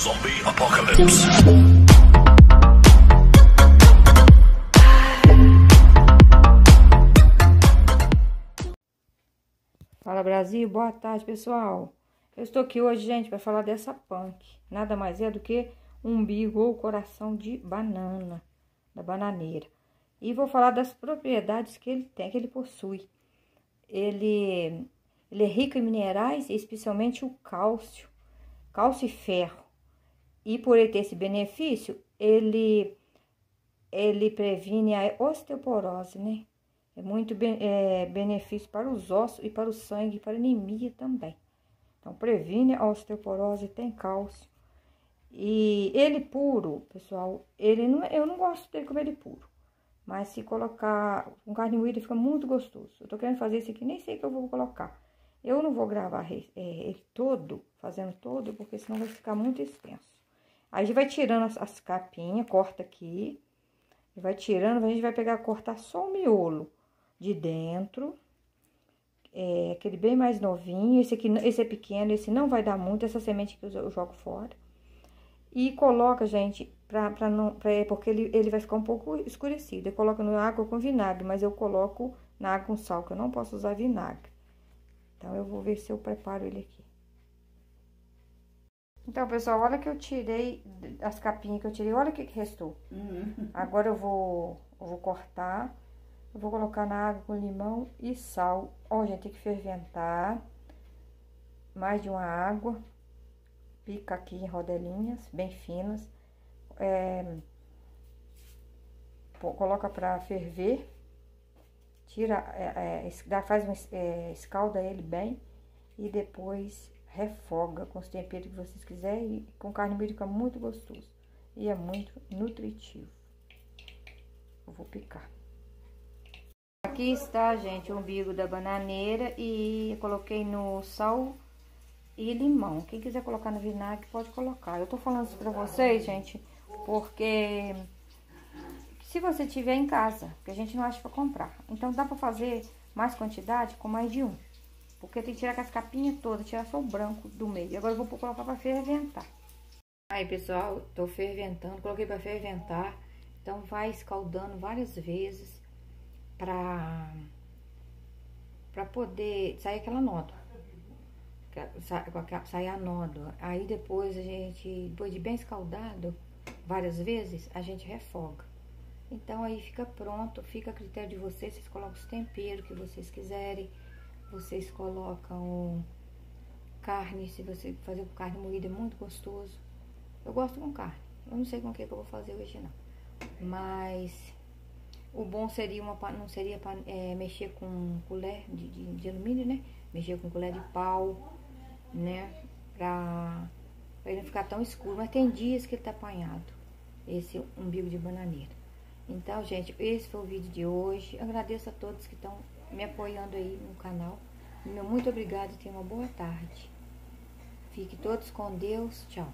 Zombie Apocalypse. Fala Brasil, boa tarde pessoal. Eu estou aqui hoje, gente, para falar dessa punk. Nada mais é do que umbigo ou coração de banana, da bananeira. E vou falar das propriedades que ele tem, que ele possui. Ele, ele é rico em minerais, especialmente o cálcio, cálcio e ferro. E por ele ter esse benefício, ele, ele previne a osteoporose, né? É muito é, benefício para os ossos e para o sangue, para a anemia também. Então, previne a osteoporose, tem cálcio. E ele puro, pessoal, ele não, eu não gosto dele comer ele puro. Mas se colocar com carne moída, fica muito gostoso. Eu tô querendo fazer esse aqui, nem sei o que eu vou colocar. Eu não vou gravar é, ele todo, fazendo todo, porque senão vai ficar muito extenso. Aí a gente vai tirando as, as capinhas, corta aqui. E vai tirando, a gente vai pegar, cortar só o miolo de dentro. É, aquele bem mais novinho. Esse aqui, esse é pequeno, esse não vai dar muito. Essa semente que eu jogo fora. E coloca, gente, pra, pra não, pra, porque ele, ele vai ficar um pouco escurecido. Eu coloco na água com vinagre, mas eu coloco na água com sal, que eu não posso usar vinagre. Então, eu vou ver se eu preparo ele aqui. Então, pessoal, olha que eu tirei as capinhas que eu tirei, olha o que, que restou. Uhum. Agora eu vou, eu vou cortar, eu vou colocar na água com limão e sal. Ó, gente, tem que ferventar mais de uma água pica aqui em rodelinhas bem finas, é, coloca para ferver, tira, é, é, faz um, é, escalda ele bem e depois refoga com os temperos que vocês quiserem e com carne moída fica muito gostoso e é muito nutritivo. Eu vou picar. Aqui está, gente, o umbigo da bananeira e coloquei no sal e limão. Quem quiser colocar no vinagre, pode colocar. Eu tô falando isso pra vocês, gente, porque se você tiver em casa, que a gente não acha pra comprar. Então dá pra fazer mais quantidade com mais de um. Porque tem que tirar com as capinhas todas, tirar só o branco do meio. Agora eu vou colocar pra ferventar. Aí, pessoal, tô ferventando, coloquei pra ferventar. Então vai escaldando várias vezes pra, pra poder sair aquela nota sai a nódoa. Aí depois a gente, depois de bem escaldado, várias vezes, a gente refoga. Então aí fica pronto, fica a critério de vocês, vocês colocam os temperos que vocês quiserem, vocês colocam carne, se você fazer com carne moída é muito gostoso. Eu gosto com carne, eu não sei com o que, que eu vou fazer hoje não. Mas o bom seria uma, não seria é, mexer com colher de, de, de alumínio, né? Mexer com colher de pau, né? Pra, pra ele não ficar tão escuro. Mas tem dias que ele tá apanhado, esse umbigo de bananeira. Então, gente, esse foi o vídeo de hoje. agradeço a todos que estão me apoiando aí no canal. Meu muito obrigado e tenha uma boa tarde. Fique todos com Deus. Tchau.